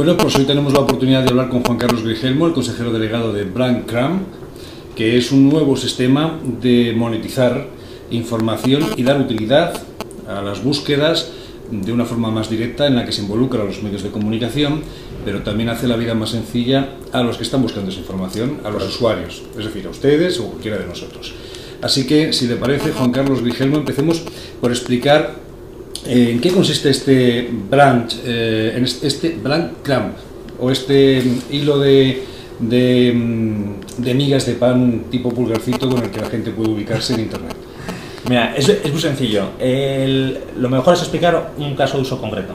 Bueno, pues hoy tenemos la oportunidad de hablar con Juan Carlos Grigelmo, el consejero delegado de Brand Cram, que es un nuevo sistema de monetizar información y dar utilidad a las búsquedas de una forma más directa en la que se involucra a los medios de comunicación, pero también hace la vida más sencilla a los que están buscando esa información, a los usuarios, es decir, a ustedes o cualquiera de nosotros. Así que, si le parece, Juan Carlos Grigelmo, empecemos por explicar en qué consiste este brand, eh, este brand cramp, o este hilo de, de, mm, de migas de pan tipo pulgarcito con el que la gente puede ubicarse en Internet. Mira, es, muy sencillo. Lo mejor es explicar un caso de uso concreto.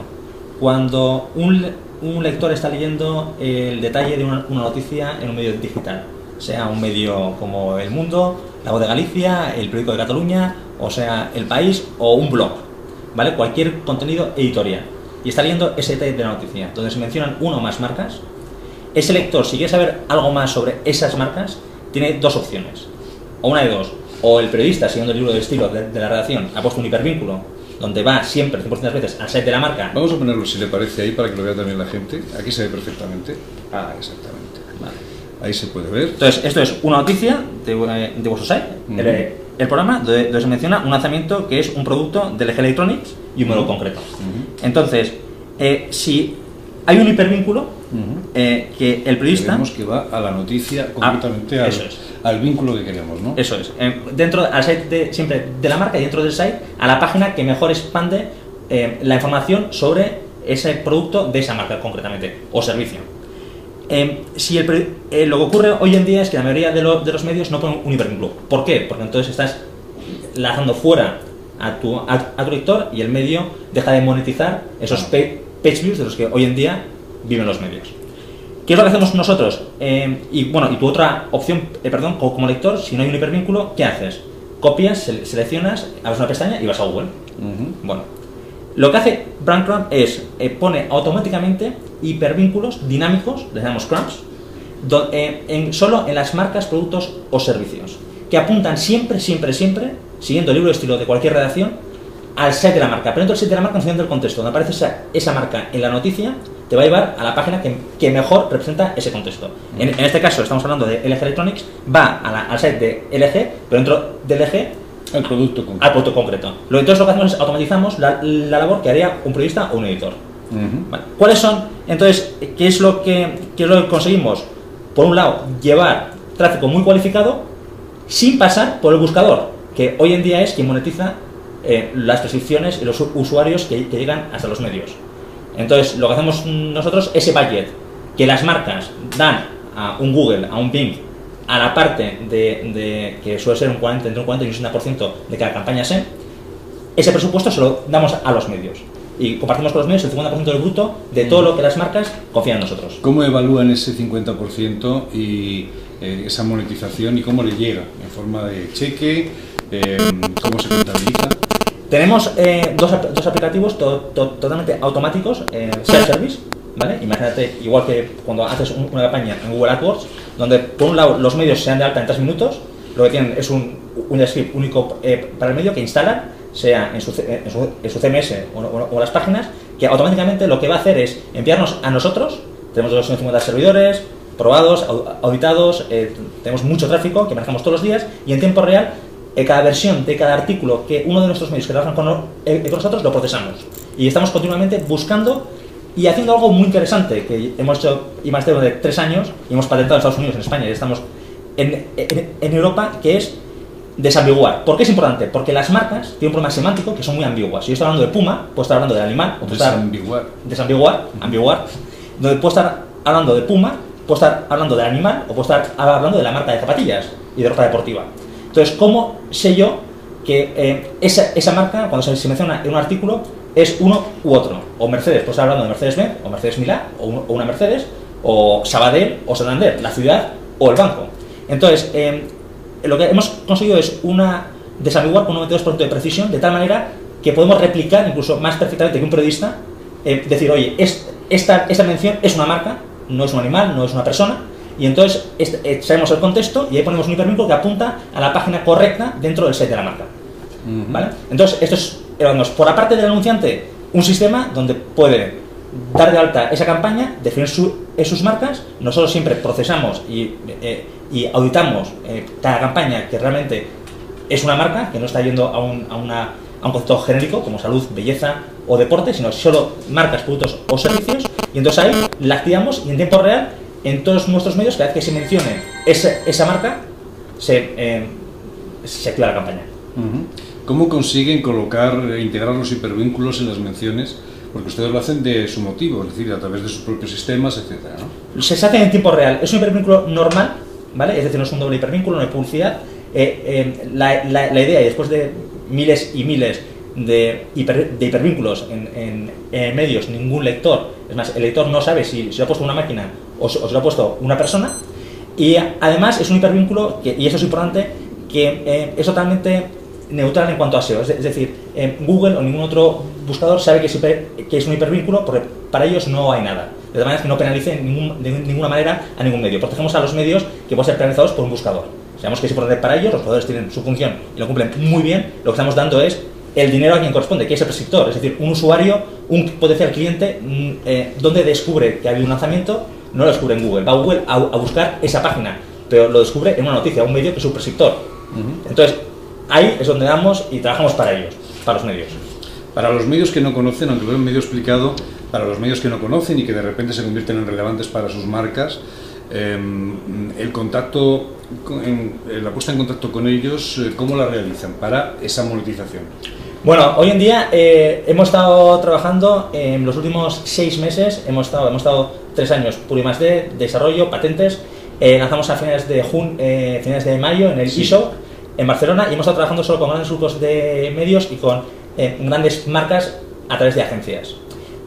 Cuando un, le- un lector está leyendo el detalle de una noticia en un medio digital, sea un medio como El Mundo, La Voz de Galicia, El Periódico de Cataluña, o sea El País o un blog, ¿vale? Cualquier contenido editorial. Y está leyendo ese detalle de la noticia, donde se mencionan uno o más marcas. Ese lector, si quiere saber algo más sobre esas marcas, tiene dos opciones. O una de dos. O el periodista, siguiendo el libro de estilo de, de la redacción, ha puesto un hipervínculo, donde va siempre, 100% de las veces, al site de la marca. Vamos a ponerlo, si le parece, ahí para que lo vea también la gente. Aquí se ve perfectamente. Ah, exactamente. Vale. Ahí se puede ver. Entonces, esto es una noticia de, eh, de vuestro site, el programa, donde, se menciona un lanzamiento que es un producto de LG Electronics y un modelo concreto. Entonces, eh, si hay un hipervínculo, Ujú. eh, que el periodista... Vemos que va a la noticia, concretamente al, eso es. al vínculo que queremos, ¿no? Eso es. Eh, dentro al site de, siempre de la marca y dentro del site a la página que mejor expande eh, la información sobre ese producto de esa marca concretamente o servicio. Eh, si el, eh, lo que ocurre hoy en día es que la mayoría de, lo- de los medios no ponen un hipervínculo. ¿Por qué? Porque entonces estás lanzando fuera a tu, a, a tu lector y el medio deja de monetizar esos pa- page views de los que hoy en día viven los medios. ¿Qué es lo que hacemos nosotros? Eh, y bueno, y tu otra opción, eh, perdón, co- como lector, si no hay un hipervínculo, ¿qué haces? Copias, se- seleccionas, abres una pestaña y vas a Google. Ujú. Bueno, lo que hace BrandCrumb es eh, pone automáticamente hipervínculos dinámicos, les llamamos crumbs, eh, solo en las marcas, productos o servicios, que apuntan siempre, siempre, siempre, siguiendo el libro de estilo de cualquier redacción, al site de la marca. Pero dentro del site de la marca, en función del contexto, donde aparece esa, marca en la noticia, te va a llevar a la página que, que mejor representa ese contexto. En, en este caso, estamos hablando de LG Electronics, va a la- al site de LG, pero dentro de LG El producto al concreto. producto concreto. Lo, entonces lo que hacemos es automatizamos la, la labor que haría un periodista o un editor. Ujú. Vale. ¿Cuáles son? Entonces, ¿qué es, lo que, qué es lo que conseguimos? Por un lado, llevar tráfico muy cualificado sin pasar por el buscador, que hoy en día es quien monetiza eh, las prescripciones y los usuarios que, que llegan hasta los medios. Entonces, lo que hacemos nosotros, ese budget que las marcas dan a un Google, a un Bing, a la parte de, de- que suele ser un 40, entre un 40 y un 60% de cada campaña SEM, ese presupuesto se lo damos a los medios. Y compartimos con los medios el 50% del bruto de todo lo que las marcas confían en nosotros. ¿Cómo evalúan ese 50% y eh, esa monetización y cómo le llega? ¿En forma de cheque? Eh, ¿Cómo se contabiliza? Tenemos eh, dos, dos aplicativos to- to- totalmente automáticos, eh, self-service, ¿vale? Imagínate, igual que cuando haces un- una campaña en Google AdWords, donde por un lado los medios se dan de alta en tres minutos, lo que tienen es un, un script único eh, para el medio que instalan, sea en su, C- en su, en su CMS o, o- o las páginas, que automáticamente lo que va a hacer es enviarnos a nosotros, tenemos 250 servidores, probados, au- auditados, eh, tenemos mucho tráfico que manejamos todos los días y en tiempo real eh, cada versión de cada artículo que uno de nuestros medios que trabajan con, eh, con nosotros lo procesamos. Y estamos continuamente buscando y haciendo algo muy interesante que hemos hecho y más de tres años y hemos patentado en Estados Unidos, en España y estamos en, en- en Europa, que es desambiguar. ¿Por qué es importante? Porque las marcas tienen un problema semántico que son muy ambiguas. Si yo estoy hablando de puma, puedo estar hablando del animal, o puedo estar Desambiguar. desambiguar, ambiguar, donde puedo estar hablando de Puma, puedo estar hablando del animal o puedo estar hablando de la marca de zapatillas y de ropa deportiva. Entonces, ¿cómo sé yo que eh, esa, esa marca, cuando se menciona en un artículo, es uno u otro? O Mercedes, estar hablando de Mercedes-Benz, o Mercedes Milá, o, un- o una Mercedes, o Sabadell, o Santander, la ciudad o el banco. Entonces, eh, lo que hemos conseguido es una desambiguar con un 92% de precisión, de tal manera que podemos replicar incluso más perfectamente que un periodista, eh, decir, oye, es- esta, esta mención es una marca, no es un animal, no es una persona, y entonces este- eh, sabemos el contexto y ahí ponemos un hipervínculo que apunta a la página correcta dentro del site de la marca. ¿Vale? Entonces, esto es, por la parte del anunciante, un sistema donde puede dar de alta esa campaña, definir su- sus marcas, nosotros siempre procesamos y, eh, auditamos eh, cada campaña que realmente es una marca, que no está yendo a un, a una- a un concepto genérico como salud, belleza o deporte, sino solo marcas, productos o servicios, y entonces ahí la activamos y en tiempo real, en todos nuestros medios, cada vez que se mencione esa, esa marca, se, eh, se activa la campaña. ¿Cómo consiguen colocar e integrar los hipervínculos en las menciones? Porque ustedes lo hacen de su motivo, es decir, a través de sus propios sistemas, etcétera, ¿no? se hace en tiempo real. Es un hipervínculo normal, ¿vale? Es decir, no es un doble hipervínculo, no hay publicidad. Eh, eh, la, la- la idea, y después de miles y miles de, hiper- de hipervínculos en, en- en medios, ningún lector, es más, el lector no sabe si, si lo ha puesto una máquina o, si- o lo ha puesto una persona. Y además es un hipervínculo, que, y eso es importante, que eh, es totalmente neutral en cuanto a SEO. Es, de- es decir, eh, Google o ningún otro buscador sabe que es, hiper- que es un hipervínculo porque para ellos no hay nada. De tal manera que no penalice en ningún- de ninguna manera a ningún medio. Protegemos a los medios que pueden ser penalizados por un buscador. Sabemos que es importante para ellos, los buscadores tienen su función y lo cumplen muy bien. Lo que estamos dando es el dinero a quien corresponde, que es el prescriptor, es decir, un usuario, un potencial cliente, mm, eh, donde descubre que ha habido un lanzamiento, no lo descubre en Google, va a Google a, a buscar esa página, pero lo descubre en una noticia, un medio que es su prescriptor. Entonces, ahí es donde damos y trabajamos para ellos, para los medios. Para los medios que no conocen, aunque lo he medio explicado, para los medios que no conocen y que de repente se convierten en relevantes para sus marcas, eh, el contacto, con- en- eh, la puesta en contacto con ellos, eh, ¿cómo la realizan para esa monetización? Bueno, hoy en día eh, hemos estado trabajando en los últimos seis meses, hemos estado, hemos estado tres años puro más de desarrollo, patentes, eh, lanzamos a finales de jun, eh, finales de mayo en el Sí. eShow en Barcelona y hemos estado trabajando solo con grandes grupos de medios y con eh, grandes marcas a través de agencias.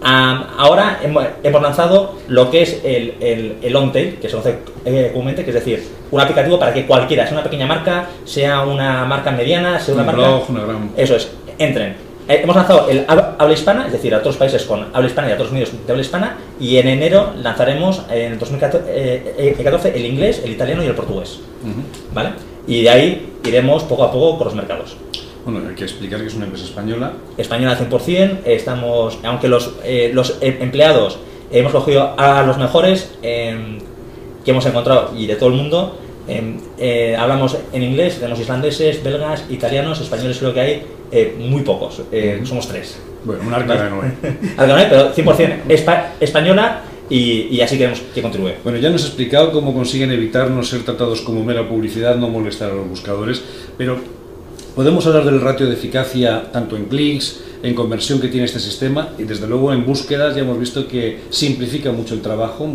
Am, ahora hemos, hemos lanzado lo que es el, el, el on-tail, que se conoce eh, comúnmente, que es decir, un aplicativo para que cualquiera, sea una pequeña marca, sea una marca mediana, sea una Un marca... blog, una gran... Eso es, entren. Eh, hemos lanzado el hab- habla hispana, es decir, a otros países con habla hispana y a otros medios de habla hispana, y en enero lanzaremos en el 2014 eh, 14 el inglés, el italiano y el portugués. Ujú. ¿Vale? Y de ahí iremos poco a poco con los mercados. Bueno, hay que explicar que es una empresa española. Española al 100%, estamos, aunque los, eh, los eh, empleados hemos cogido a los mejores eh, que hemos encontrado y de todo el mundo, eh, eh, hablamos en inglés, tenemos islandeses, belgas, italianos, españoles creo que hay eh, muy pocos, eh, somos tres. Bueno, un arca de hay, pero 100% espa- española y, y así queremos que continúe. Bueno, ya nos has explicado cómo consiguen evitar no ser tratados como mera publicidad, no molestar a los buscadores, pero podemos hablar del ratio de eficacia tanto en clics, en conversión que tiene este sistema y desde luego en búsquedas ya hemos visto que simplifica mucho el trabajo.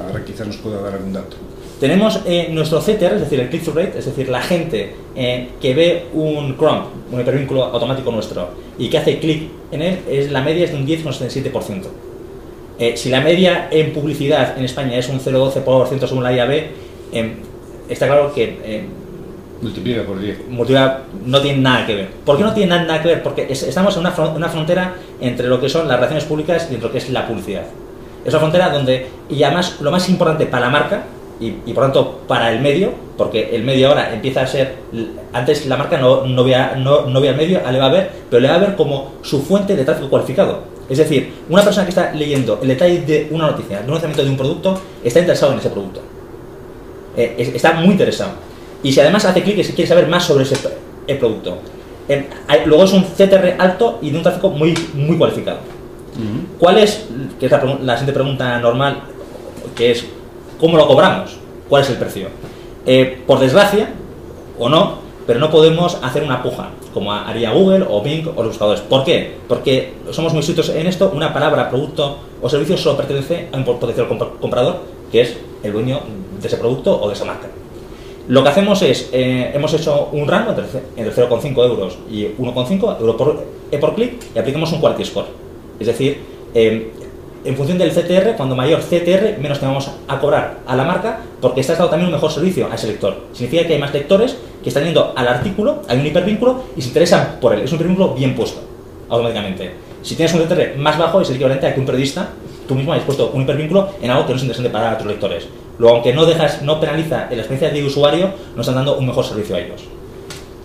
Ahora quizás nos pueda dar algún dato. Tenemos eh, nuestro CTR, es decir, el click-through rate, es decir, la gente eh, que ve un Chrome, un hipervínculo automático nuestro, y que hace clic en él, es la media es de un 10,77%. Eh, si la media en publicidad en España es un 0,12% según la IAB, eh, está claro que eh, Multiplica por 10. multiplica- no tiene nada que ver. ¿Por qué no tiene nada que ver? Porque es- estamos en una, fron- una frontera entre lo que son las relaciones públicas y entre lo que es la publicidad. Es una frontera donde, y además lo más importante para la marca, y, y por tanto para el medio, porque el medio ahora empieza a ser, antes la marca no, no, veía, no, no veía el medio, ahora le va a ver, pero le va a ver como su fuente de tráfico cualificado. Es decir, una persona que está leyendo el detalle de una noticia, de un lanzamiento de un producto, está interesado en ese producto. Eh, es- está muy interesado. Y si además hace clic y quiere saber más sobre ese el producto. Eh, hay- luego es un CTR alto y de un tráfico muy, muy cualificado. ¿Cuál es, que es la siguiente pregunta normal, que es, ¿cómo lo cobramos? ¿Cuál es el precio? Eh, por desgracia, o no, pero no podemos hacer una puja, como haría Google o Bing o los buscadores. ¿Por qué? Porque somos muy estrictos en esto, una palabra, producto o servicio solo pertenece a un potencial comp- comprador, que es el dueño de ese producto o de esa marca. Lo que hacemos es, eh, hemos hecho un rango entre, ce- entre 0,5 euros y 1,5 euros por, eh, por clic y aplicamos un quality score. Es decir, eh, en función del CTR, cuando mayor CTR, menos te vamos a cobrar a la marca porque estás dando también un mejor servicio a ese lector. Significa que hay más lectores que están yendo al artículo, hay un hipervínculo y se interesan por él. Es un hipervínculo bien puesto, automáticamente. Si tienes un CTR más bajo, es el equivalente a que un periodista, tú mismo hayas puesto un hipervínculo en algo que no es interesante para tus lectores. Luego, aunque no dejas, no penaliza en la experiencia de usuario, nos están dando un mejor servicio a ellos.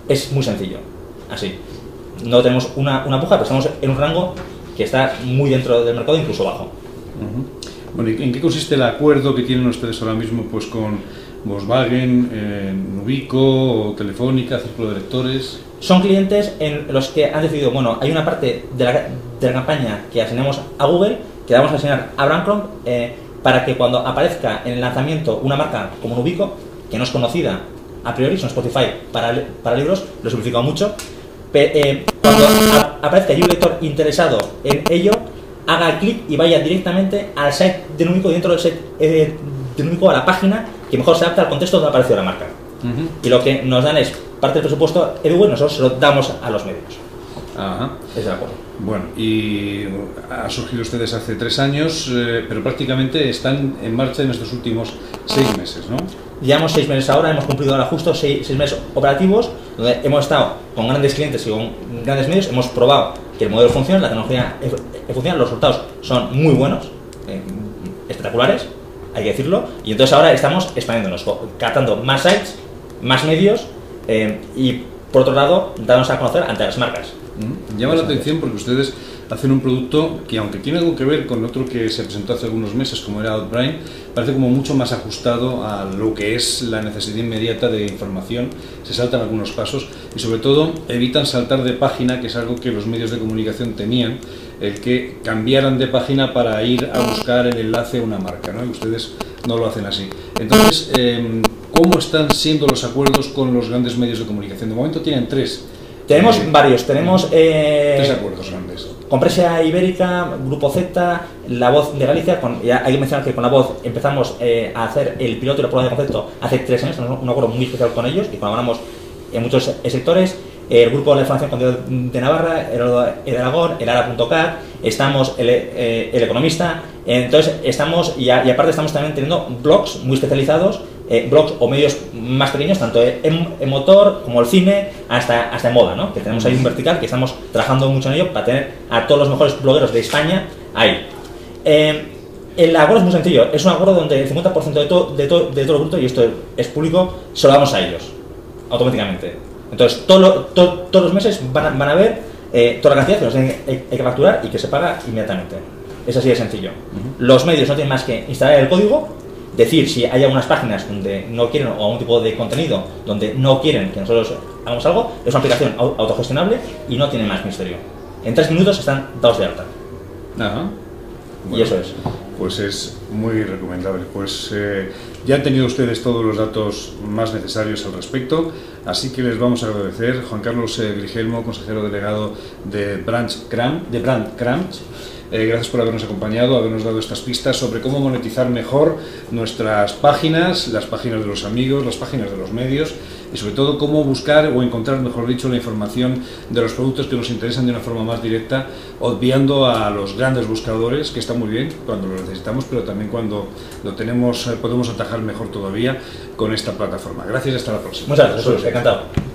Es muy sencillo, así. No tenemos una, una puja, pero estamos en un rango que está muy dentro del mercado, incluso bajo. Bueno, ¿en qué consiste el acuerdo que tienen ustedes ahora mismo pues, con Volkswagen, eh, Nubico, Telefónica, Círculo de Lectores? Son clientes en los que han decidido, bueno, hay una parte de la, de la campaña que asignamos a Google, que vamos a asignar a Brandcom, eh, para que cuando aparezca en el lanzamiento una marca como Nubico, que no es conocida a priori, son Spotify para, para libros, lo he simplificado mucho, eh, cuando aparezca un lector interesado en ello, haga clic y vaya directamente al site de Nubico dentro del site eh, de Nubico a la página que mejor se adapta al contexto donde ha aparecido la marca. Y lo que nos dan es parte del presupuesto EduWeb, nosotros se lo damos a los medios. Ajá. Es el acuerdo. Bueno, y ha surgido ustedes hace tres años, eh, pero prácticamente están en marcha en estos últimos seis meses, ¿no? Llevamos seis meses ahora, hemos cumplido ahora justo seis, seis meses operativos, donde hemos estado con grandes clientes y con grandes medios, hemos probado que el modelo funciona, la tecnología funciona, los resultados son muy buenos, eh, espectaculares, hay que decirlo, y entonces ahora estamos expandiéndonos, captando más sites, más medios eh, y por otro lado, dándonos a conocer ante las marcas. Llama la atención porque ustedes hacen un producto que, aunque tiene algo que ver con otro que se presentó hace algunos meses, como era Outbrain, parece como mucho más ajustado a lo que es la necesidad inmediata de información. Se saltan algunos pasos y, sobre todo, evitan saltar de página, que es algo que los medios de comunicación tenían, el que cambiaran de página para ir a buscar el enlace a una marca, ¿no? Y ustedes no lo hacen así. Entonces, em, ¿cómo están siendo los acuerdos con los grandes medios de comunicación? De momento tienen tres tenemos eh, varios, tenemos... Eh, tres acuerdos grandes. Compresa Ibérica, Grupo Z, La Voz de Galicia, hay que mencionar que con La Voz empezamos eh, a hacer el piloto y la prueba de concepto hace tres años, tenemos un acuerdo muy especial con ellos y colaboramos en muchos sectores, el Grupo de Información de Navarra, el, el Aragón, el Ara.cat, estamos el, el, Economista, entonces estamos, y, y aparte estamos también teniendo blogs muy especializados eh, blogs o medios más pequeños, tanto en, motor como el cine, hasta, hasta en moda, ¿no? que tenemos ahí un vertical que estamos trabajando mucho en ello para tener a todos los mejores blogueros de España ahí. Eh, el acuerdo es muy sencillo, es un acuerdo donde el 50% de, todo de, todo de todo el bruto, y esto es público, se lo damos a ellos, automáticamente. Entonces, todos los meses van a, van a ver eh, toda la cantidad que nos hay, que facturar y que se paga inmediatamente. Es así de sencillo. Los medios no tienen más que instalar el código decir si hay algunas páginas donde no quieren o algún tipo de contenido donde no quieren que nosotros hagamos algo, es una aplicación autogestionable y no tiene más misterio. En tres minutos están dados de alta. Ajá. y eso es. Pues es muy recomendable. Pues eh, ya han tenido ustedes todos los datos más necesarios al respecto, así que les vamos a agradecer. Juan Carlos eh, Grigelmo, consejero delegado de Branch Cram, de Brand Cram, eh, gracias por habernos acompañado, habernos dado estas pistas sobre cómo monetizar mejor nuestras páginas, las páginas de los amigos, las páginas de los medios y sobre todo cómo buscar o encontrar, mejor dicho, la información de los productos que nos interesan de una forma más directa, obviando a los grandes buscadores, que está muy bien cuando lo necesitamos, pero también cuando lo tenemos, eh, podemos atajar mejor todavía con esta plataforma. Gracias y hasta la próxima. Muchas gracias, encantado.